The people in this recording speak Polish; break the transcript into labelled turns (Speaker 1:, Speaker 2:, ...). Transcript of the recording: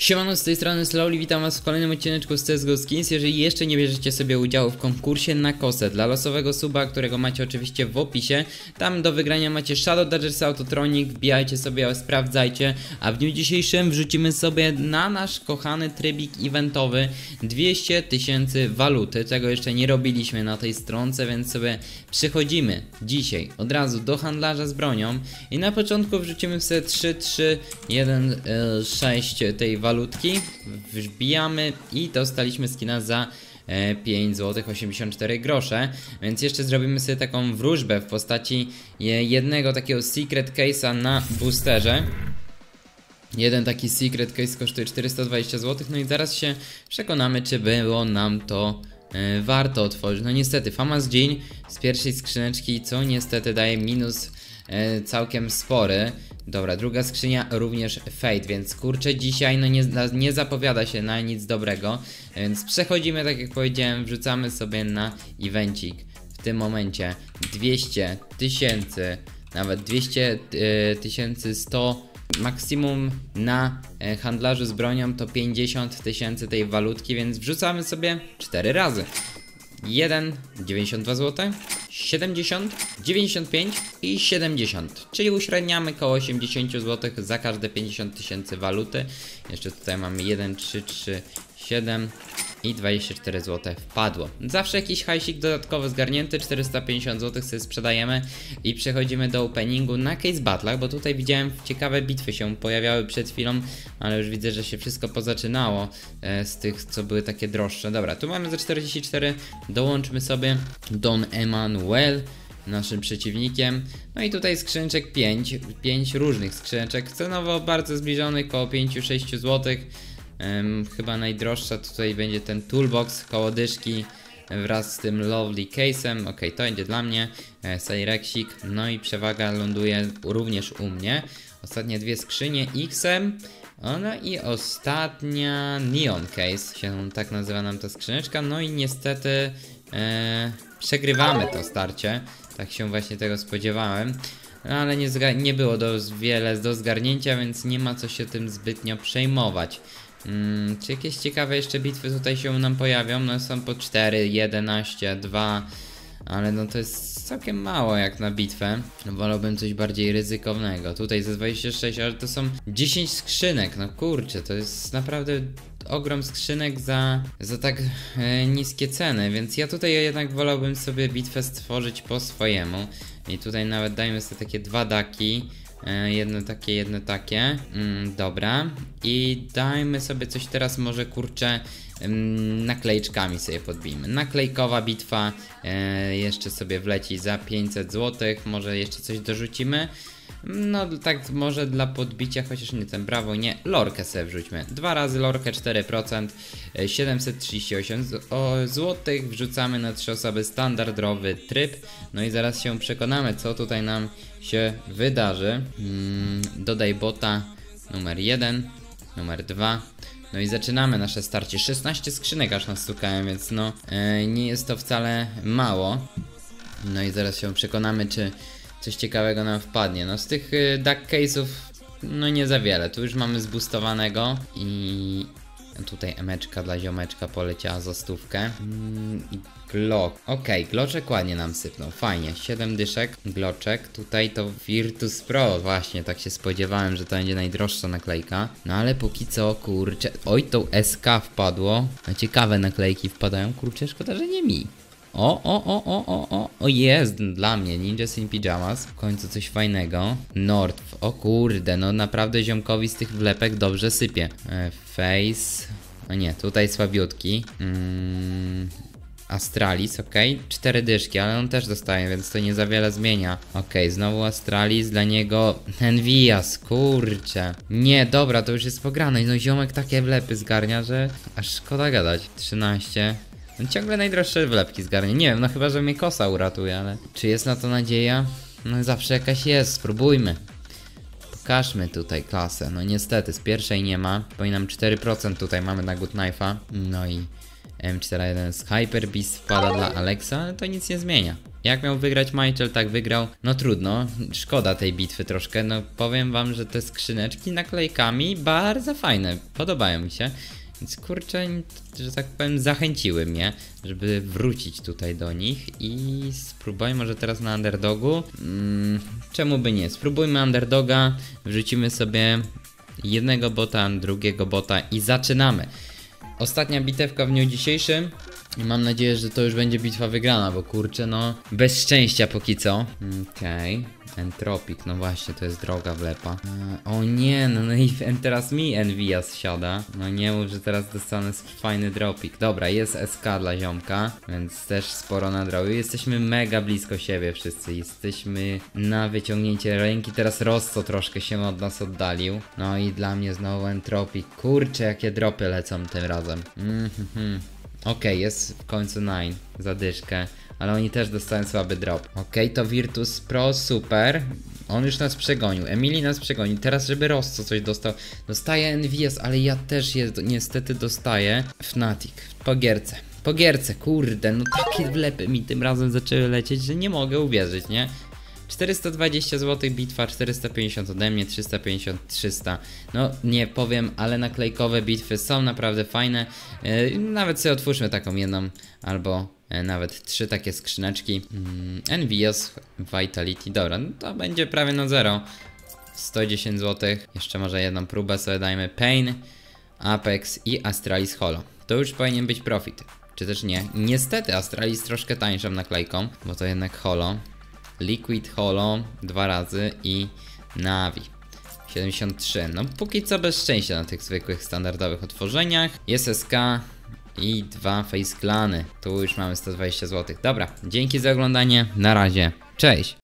Speaker 1: Siemano, z tej strony Slowly, witam was w kolejnym odcineczku z CSGO Skins. Jeżeli jeszcze nie bierzecie sobie udziału w konkursie na kosę dla losowego suba, którego macie oczywiście w opisie, tam do wygrania macie Shadow Dodgers Autotronic, wbijajcie sobie, sprawdzajcie, a w dniu dzisiejszym wrzucimy sobie na nasz kochany trybik eventowy 200 tysięcy waluty. Tego jeszcze nie robiliśmy na tej stronce, więc sobie przychodzimy dzisiaj od razu do handlarza z bronią i na początku wrzucimy sobie 3, 3, 1, 6 tej walutki, wbijamy i dostaliśmy skina za e, 5 zł 84 grosze, więc jeszcze zrobimy sobie taką wróżbę w postaci e, jednego takiego secret case'a na boosterze. Jeden taki secret case kosztuje 420 zł, no i zaraz się przekonamy, czy było nam to e, warto otworzyć. No niestety, Famas Dzień z pierwszej skrzyneczki, co niestety daje minus całkiem spory. Dobra, druga skrzynia również Fate, więc kurczę dzisiaj no nie, nie zapowiada się na nic dobrego, więc przechodzimy, tak jak powiedziałem, wrzucamy sobie na evencik. W tym momencie 200 tysięcy, nawet 200 e, tysięcy 100 maksimum na e, handlarzu z bronią to 50 tysięcy tej walutki, więc wrzucamy sobie 4 razy. 1, 92 zł, 70, 95 i 70, czyli uśredniamy koło 80 zł za każde 50 tysięcy waluty. Jeszcze tutaj mamy 1, 3, 3, 7 i 24 zł wpadło. Zawsze jakiś hajsik dodatkowo zgarnięty, 450 zł sobie sprzedajemy i przechodzimy do openingu na case battlach, bo tutaj widziałem ciekawe bitwy się pojawiały przed chwilą, ale już widzę, że się wszystko pozaczynało e, z tych, co były takie droższe. Dobra, tu mamy za 44, dołączmy sobie Don Emanuel naszym przeciwnikiem. No i tutaj skrzyneczek 5, 5 różnych skrzyneczek, cenowo bardzo zbliżonych, około 5-6 zł. Chyba najdroższa tutaj będzie ten toolbox koło dyszki wraz z tym lovely case'em. Ok, to będzie dla mnie. E, Cyrexik. No i przewaga ląduje również u mnie. Ostatnie dwie skrzynie X-em. No i ostatnia Neon Case, się tak nazywa nam ta skrzyneczka. No i niestety e, przegrywamy to starcie. Tak się właśnie tego spodziewałem. No ale nie, nie było do, wiele do zgarnięcia, więc nie ma co się tym zbytnio przejmować. Hmm, czy jakieś ciekawe jeszcze bitwy tutaj się nam pojawią? No są po 4, 11, 2, ale no to jest całkiem mało jak na bitwę. Wolałbym coś bardziej ryzykownego. Tutaj ze 26, ale to są 10 skrzynek, no kurczę, to jest naprawdę ogrom skrzynek za, za tak e, niskie ceny, więc ja tutaj jednak wolałbym sobie bitwę stworzyć po swojemu. I tutaj nawet dajmy sobie takie dwa daki. E, jedno takie, jedno takie. Mm, dobra. I dajmy sobie coś teraz może kurczę naklejczkami sobie podbijmy. Naklejkowa bitwa e, jeszcze sobie wleci za 500 zł. Może jeszcze coś dorzucimy. No tak może dla podbicia, chociaż nie ten brawo, nie, lorkę sobie wrzućmy. Dwa razy lorkę 4%, 738 zł wrzucamy na trzy osoby standardowy tryb. No i zaraz się przekonamy co tutaj nam się wydarzy. Hmm, dodaj bota numer 1, numer 2. No i zaczynamy nasze starcie. 16 skrzynek aż nas stukałem, więc no yy, nie jest to wcale mało. No i zaraz się przekonamy, czy coś ciekawego nam wpadnie. No z tych y, duck case'ów no nie za wiele. Tu już mamy zboostowanego i tutaj emeczka dla ziomeczka poleciała za stówkę. Mm, Glock. Okej, okay, Gloczek ładnie nam sypnął. Fajnie. 7 dyszek. Gloczek. Tutaj to Virtus Pro. Właśnie, tak się spodziewałem, że to będzie najdroższa naklejka. No ale póki co, kurczę. Oj, tą SK wpadło. No, ciekawe naklejki wpadają. Kurczę, szkoda, że nie mi. O, o, o, o, o, o, o, jest dla mnie Ninjas in Pyjamas. W końcu coś fajnego. Nordw, o kurde, no naprawdę ziomkowi z tych wlepek dobrze sypie. E, face, no nie, tutaj słabiutki. Mm, Astralis, ok. Cztery dyszki, ale on też dostaje, więc to nie za wiele zmienia. Ok, znowu Astralis, dla niego Envias, kurczę. Nie, dobra, to już jest pograne. No ziomek takie wlepy zgarnia, że aż szkoda gadać. 13. On ciągle najdroższe wlepki zgarnie. Nie wiem, no chyba, że mnie kosa uratuje, ale... Czy jest na to nadzieja? No zawsze jakaś jest, spróbujmy. Pokażmy tutaj kasę. No niestety, z pierwszej nie ma. Powinnam 4% tutaj mamy na Good Knife'a. No i M41 z Hyper Beast wpada dla Alexa, ale to nic nie zmienia. Jak miał wygrać Michael, tak wygrał. No trudno, szkoda tej bitwy troszkę. No powiem wam, że te skrzyneczki naklejkami bardzo fajne, podobają mi się. Więc kurczę, że tak powiem, zachęciły mnie, żeby wrócić tutaj do nich i spróbujmy może teraz na underdogu. Mm, czemu by nie? Spróbujmy underdoga, wrzucimy sobie jednego bota, drugiego bota i zaczynamy. Ostatnia bitewka w dniu dzisiejszym. I mam nadzieję, że to już będzie bitwa wygrana, bo kurczę, no bez szczęścia póki co. Okej, Entropik, no właśnie, to jest droga wlepa. E, o nie, no, no i teraz mi Envias siada. No nie mów, że teraz dostanę fajny dropik. Dobra, jest SK dla ziomka, więc też sporo nadrobił. Jesteśmy mega blisko siebie wszyscy, jesteśmy na wyciągnięcie ręki. Teraz Rosso troszkę się od nas oddalił. No i dla mnie znowu Entropik. Kurczę, jakie dropy lecą tym razem. Mhm. Okej, jest w końcu 9, zadyszkę, ale oni też dostają słaby drop. Okej, to Virtus Pro, super. On już nas przegonił, Emily nas przegonił. Teraz, żeby Rosso coś dostał. Dostaje NVS, ale ja też je niestety dostaję. Fnatic, po gierce. Po gierce, kurde, no takie wlepy mi tym razem zaczęły lecieć, że nie mogę uwierzyć, nie? 420 zł bitwa, 450 ode mnie, 350, 300. No nie powiem, ale naklejkowe bitwy są naprawdę fajne. Yy, nawet sobie otwórzmy taką jedną albo e, nawet trzy takie skrzyneczki. Mm, Envious, Vitality, dobra, no to będzie prawie na zero. 110 zł. Jeszcze może jedną próbę sobie dajmy. Pain, Apex i Astralis Holo. To już powinien być profit. Czy też nie? Niestety Astralis troszkę tańszą naklejką, bo to jednak Holo. Liquid Holo dwa razy i Navi. 73. No póki co bez szczęścia na tych zwykłych standardowych otworzeniach. Jest SK i dwa Face Clany. Tu już mamy 120 zł. Dobra, dzięki za oglądanie. Na razie. Cześć.